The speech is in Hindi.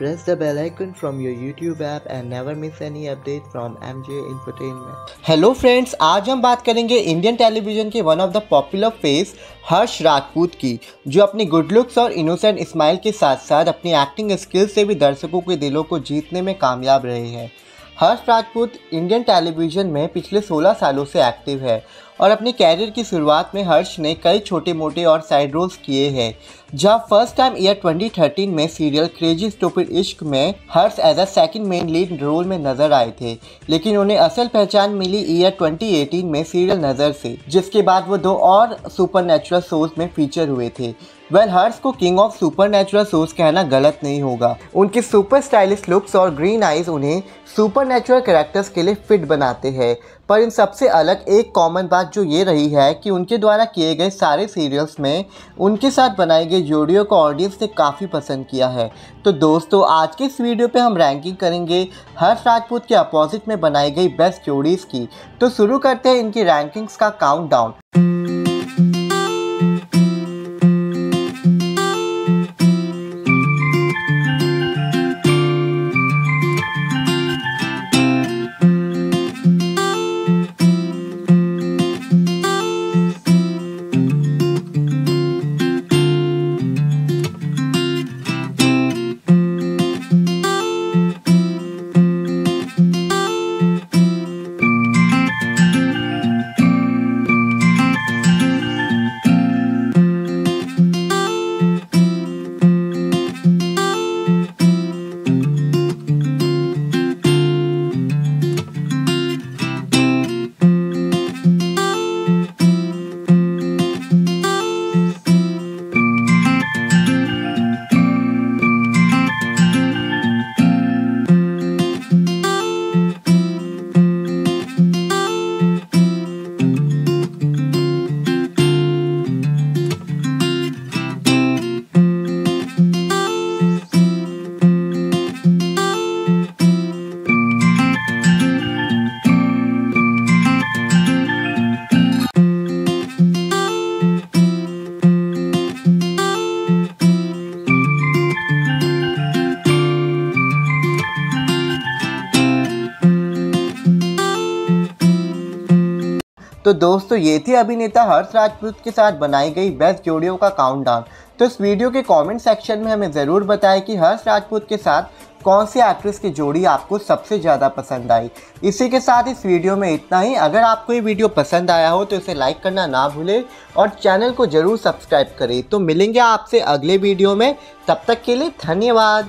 Press the bell icon from your YouTube app and never miss any update from MJ Infotainment. Hello friends आज हम बात करेंगे इंडियन टेलीविज़न के one of the popular face Harsh Rajput की, जो अपनी गुड लुक्स और इनोसेंट स्माइल के साथ साथ अपनी एक्टिंग स्किल्स से भी दर्शकों के दिलों को जीतने में कामयाब रहे हैं हर्ष राजपूत इंडियन टेलीविज़न में पिछले 16 सालों से एक्टिव है और अपने कैरियर की शुरुआत में हर्ष ने कई छोटे मोटे और साइड रोल्स किए हैं। जहाँ फ़र्स्ट टाइम ईयर 2013 में सीरियल क्रेजी स्टूपिड इश्क में Harsh as a second main lead role में नज़र आए थे, लेकिन उन्हें असल पहचान मिली ईयर 2018 में सीरियल नज़र से, जिसके बाद वो दो और सुपर नेचुरल शोज़ में फीचर हुए थे। वेल हर्ष को king of super natural source कहना गलत नहीं होगा। उनकी सुपर स्टाइलिश लुक्स और ग्रीन आइज़ उन्हें सुपर नेचुरल कैरेक्टर्स के लिए फिट बनाते हैं। पर इन सबसे अलग एक कॉमन बात जो ये रही है कि उनके द्वारा किए गए सारे सीरियल्स में उनके साथ बनाई गई जोड़ियों को ऑडियंस ने काफ़ी पसंद किया है। तो दोस्तों, आज के इस वीडियो पे हम रैंकिंग करेंगे हर्ष राजपूत के अपोजिट में बनाई गई बेस्ट जोड़ीज़ की। तो शुरू करते हैं इनकी रैंकिंग्स का काउंट तो दोस्तों, ये थी अभिनेता हर्ष राजपूत के साथ बनाई गई बेस्ट जोड़ियों का काउंटडाउन तो इस वीडियो के कमेंट सेक्शन में हमें ज़रूर बताएँ कि हर्ष राजपूत के साथ कौन सी एक्ट्रेस की जोड़ी आपको सबसे ज़्यादा पसंद आई। इसी के साथ इस वीडियो में इतना ही। अगर आपको ये वीडियो पसंद आया हो तो इसे लाइक करना ना भूलें और चैनल को ज़रूर सब्सक्राइब करें। तो मिलेंगे आपसे अगले वीडियो में। तब तक के लिए धन्यवाद।